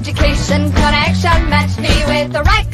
education connection. Match me with the right